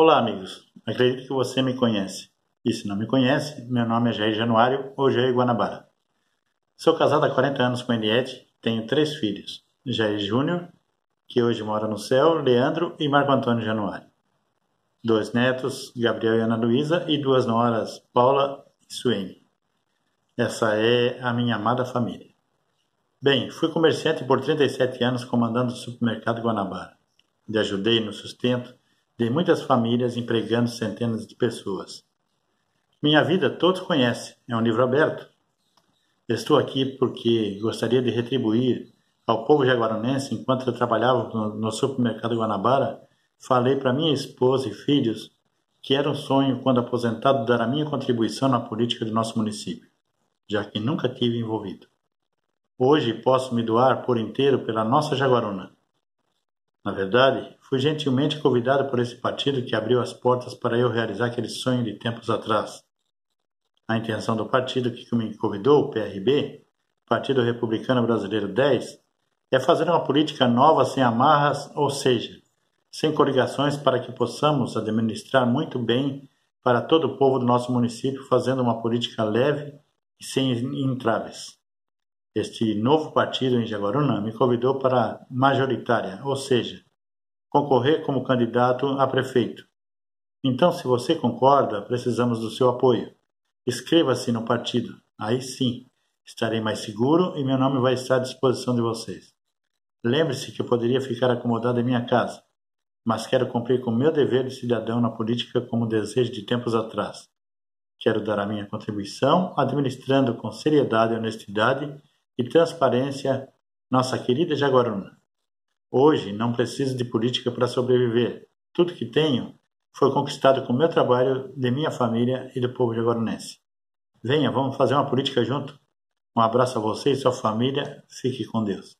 Olá, amigos. Acredito que você me conhece. E se não me conhece, meu nome é Jair Januário ou Jair Guanabara. Sou casado há 40 anos com Eliette, tenho três filhos: Jair Júnior, que hoje mora no céu, Leandro e Marco Antônio Januário. Dois netos, Gabriel e Ana Luísa, e duas noras, Paula e Suene. Essa é a minha amada família. Bem, fui comerciante por 37 anos comandando o supermercado Guanabara. E ajudei no sustento de muitas famílias empregando centenas de pessoas. Minha vida todos conhecem, é um livro aberto. Estou aqui porque gostaria de retribuir ao povo jaguaranense, enquanto eu trabalhava no, supermercado Guanabara, falei para minha esposa e filhos que era um sonho, quando aposentado, dar a minha contribuição na política de nosso município, já que nunca tive envolvido. Hoje posso me doar por inteiro pela nossa Jaguaruna. Na verdade, fui gentilmente convidado por esse partido que abriu as portas para eu realizar aquele sonho de tempos atrás. A intenção do partido que me convidou, o PRB, Partido Republicano Brasileiro 10, é fazer uma política nova sem amarras, ou seja, sem coligações para que possamos administrar muito bem para todo o povo do nosso município, fazendo uma política leve e sem entraves. Este novo partido em Jaguaruna me convidou para majoritária, ou seja, concorrer como candidato a prefeito. Então, se você concorda, precisamos do seu apoio. Inscreva-se no partido. Aí sim, estarei mais seguro e meu nome vai estar à disposição de vocês. Lembre-se que eu poderia ficar acomodado em minha casa, mas quero cumprir com meu dever de cidadão na política como desejo de tempos atrás. Quero dar a minha contribuição, administrando com seriedade, honestidade e transparência nossa querida Jaguaruna. Hoje não preciso de política para sobreviver. Tudo que tenho foi conquistado com meu trabalho, de minha família e do povo jaguarunense. Venha, vamos fazer uma política junto. Um abraço a você e sua família. Fique com Deus.